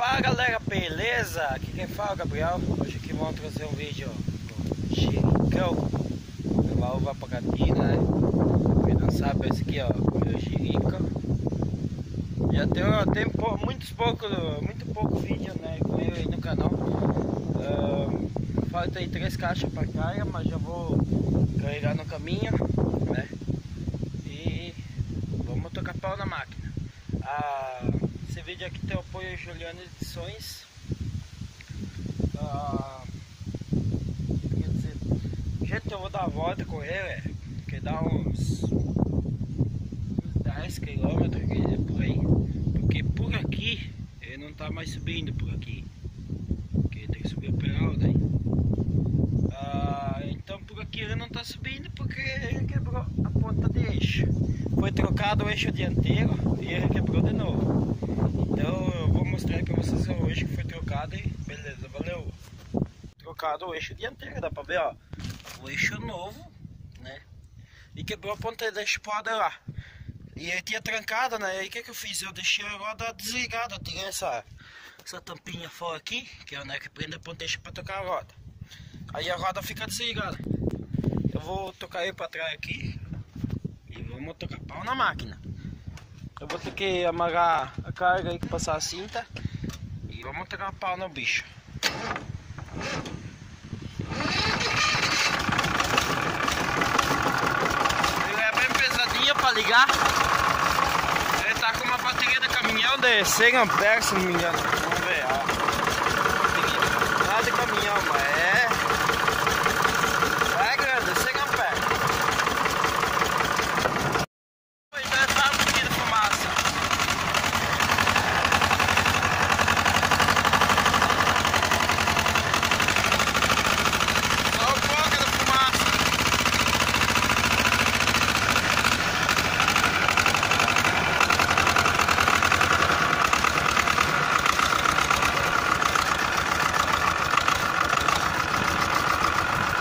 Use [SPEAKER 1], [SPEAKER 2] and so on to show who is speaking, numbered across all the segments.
[SPEAKER 1] Fala galera, beleza? Aqui quem fala é o Gabriel. Hoje aqui vamos trazer um vídeo do Chiricão. Levar uva pra gatina, né? Quem não sabe, esse aqui ó, o meu Chirica. Já tem, tem muitos pouco, muito pouco vídeo né, com ele aí no canal. Falta aí três caixas pra caia, mas já vou carregar no caminho, né? E vamos tocar pau na máquina. Ah, vídeo aqui tem o apoio Juliano Edições. Ah, dizer, gente, eu vou dar a volta com ele, que dá uns, uns 10 km por aí. Porque por aqui ele não tá mais subindo por aqui. Porque tem que subir o pedal daí. Ah, então por aqui ele não tá subindo porque ele quebrou a ponta de eixo. Foi trocado o eixo dianteiro e ele quebrou de novo. Então eu vou mostrar para vocês hoje que foi trocado e beleza, valeu. Trocado o eixo dianteiro, dá para ver ó. O eixo novo, né? E quebrou a ponta da espada lá. E ele tinha trancado, né? E aí o que, que eu fiz? Eu deixei a roda desligada, eu tirei essa, essa tampinha fora aqui, que é né, que prende a ponteira para tocar a roda. Aí a roda fica desligada. Eu vou tocar ele para trás aqui e vamos tocar pau na máquina. Eu vou ter que amarrar a carga que passar a cinta e vamos tocar pau no bicho. Ele é bem pesadinho para ligar. Ele tá com uma bateria de caminhão de 100 amperes, se não me engano. Vamos ver, ó. Nada de caminhão, mas é. É grande, 100 amperes. Pois é, tá muito fumaça. Só um pouco de fumaça.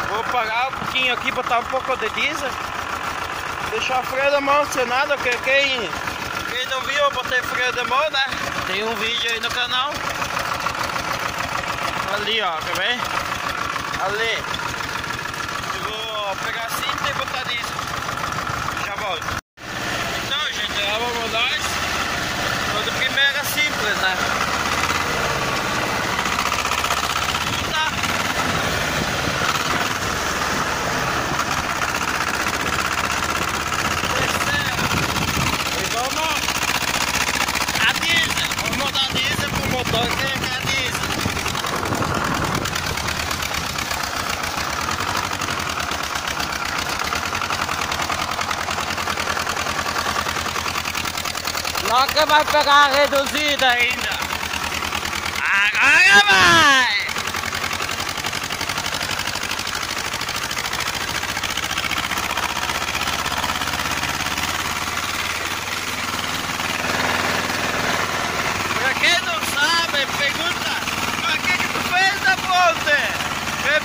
[SPEAKER 1] Vou parar um pouquinho aqui, botar um pouco de diesel. Deixar freio de mão acionado, que quem, quem não viu, eu botei freio de mão, né? Tem um vídeo aí no canal. Ali, ó, quer ver? Ali. Eu vou pegar a cinta e botar diesel. Já volto. Então, gente, lá vamos nós. Tudo primeiro simples, né? Tá. E vamos a diesel, vamos botar diesel pro motor que é diesel. Nunca vai pegar a reduzida ainda. Agora vai! Pra não sabe, pergunta Pra que que tu fez a ponte?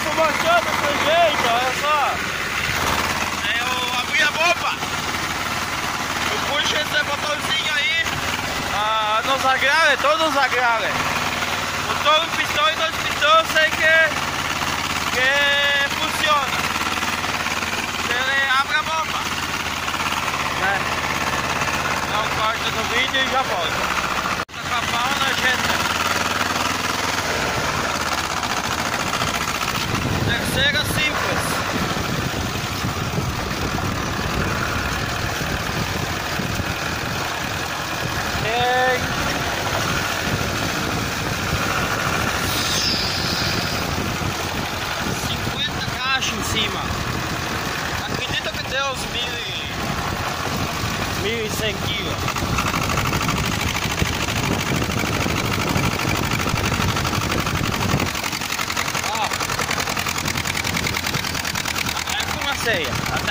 [SPEAKER 1] Pro motor do jeito, olha só Aí eu abri a bomba Eu puxo esse botãozinho aí Nos agrales, todos os agrales Motor um pistão e dois pistões eu sei que Que funciona Ele abre a bomba né? Dá um corte no vídeo e já volto com a pau na jeta. Terceira simples.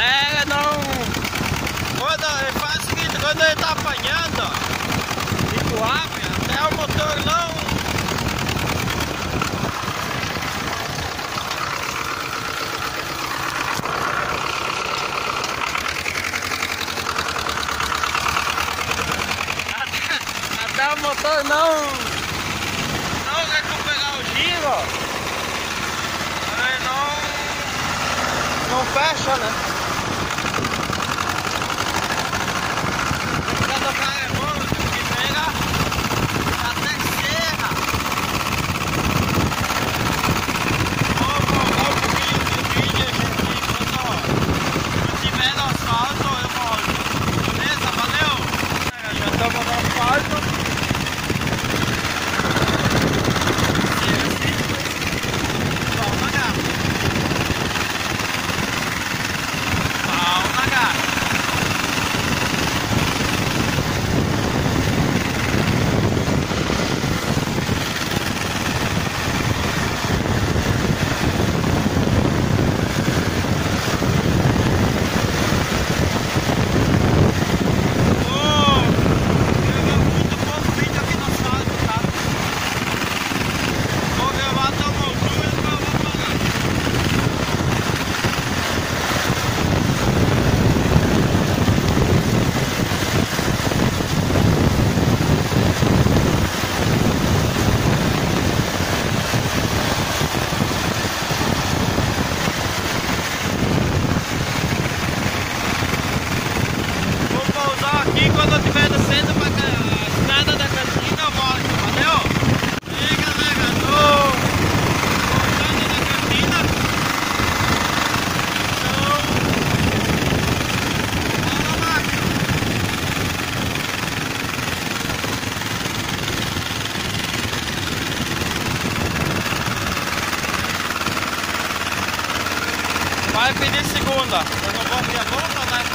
[SPEAKER 1] É, não. Quando ele faz o seguinte, quando ele tá apanhando, ó, e tu abre, até o motor não. Até, o motor não. Não recuperar o giro, ó. Não, não fecha, né? Vai pedir segunda. Eu não vou abrir agora pra dar